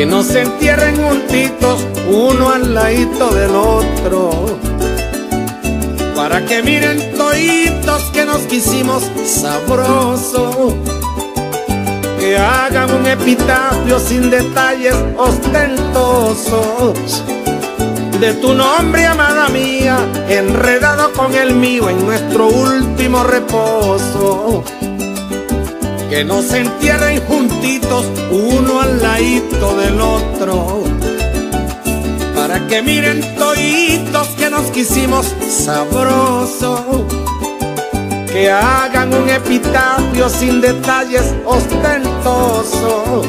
que no se entierren juntitos uno al ladito del otro. Para que miren toitos que nos quisimos sabroso. Que hagan un epitafio sin detalles ostentosos. De tu nombre, amada mía, enredado con el mío en nuestro último reposo que no se entierren juntitos del otro. Para que miren toitos que nos quisimos sabroso. Que hagan un epitafio sin detalles ostentosos.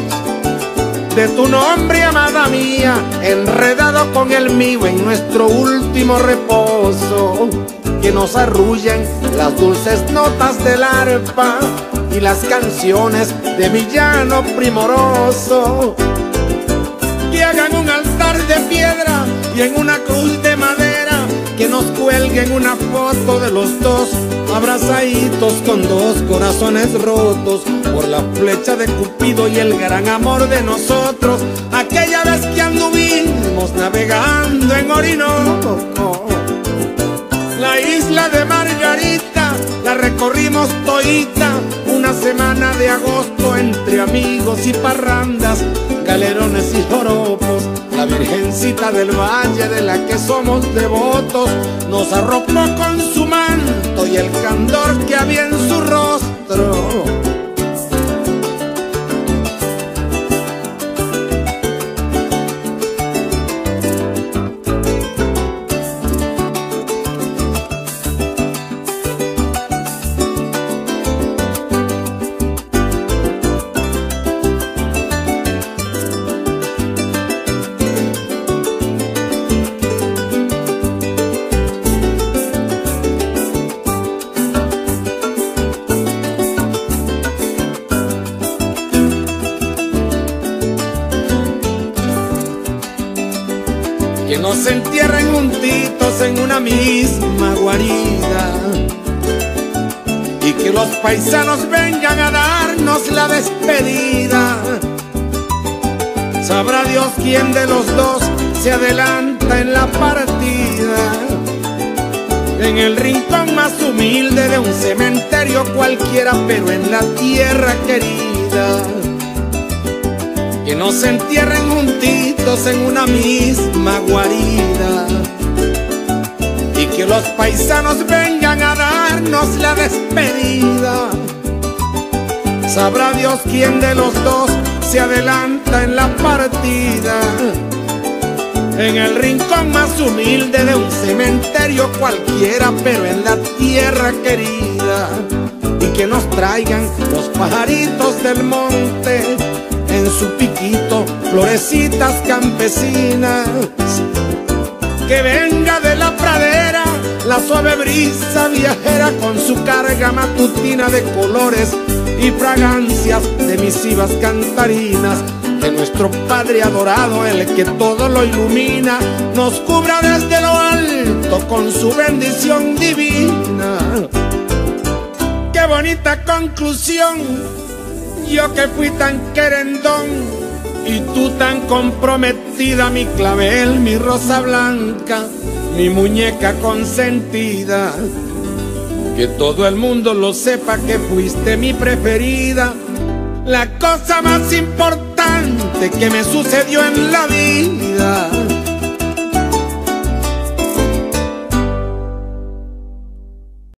De tu nombre, amada mía, enredado con el mío en nuestro último reposo. Que nos arrullen las dulces notas del arpa y las canciones de mi llano primoroso. Que hagan un altar de piedra y en una cruz de madera que nos cuelguen una foto de los dos abrazaditos con dos corazones rotos por la flecha de Cupido y el gran amor de nosotros. Aquella vez que anduvimos navegando en Orinoco, de Margarita la recorrimos todita una semana de agosto entre amigos y parrandas, galerones y joropos. La Virgencita del Valle de la que somos devotos nos arropó con su manto y el candor que había en su rostro. Que no se entierren juntitos en una misma guarida y que los paisanos vengan a darnos la despedida. Sabrá Dios quién de los dos se adelanta en la partida. En el rincón más humilde de un cementerio cualquiera, pero en la tierra querida que no se entierren juntitos en una misma guarida y que los paisanos vengan a darnos la despedida. Sabrá Dios quién de los dos se adelanta en la partida. En el rincón más humilde de un cementerio cualquiera, pero en la tierra querida. Y que nos traigan los pajaritos del monte en su piquito florecitas campesinas. Que venga de la pradera la suave brisa viajera con su carga matutina de colores y fragancias de misivas cantarinas. Que nuestro Padre adorado, el que todo lo ilumina, nos cubra desde lo alto con su bendición divina. Qué bonita conclusión yo que fui tan querendón y tú tan comprometida, mi clavel, mi rosa blanca, mi muñeca consentida. Que todo el mundo lo sepa que fuiste mi preferida, la cosa más importante que me sucedió en la vida.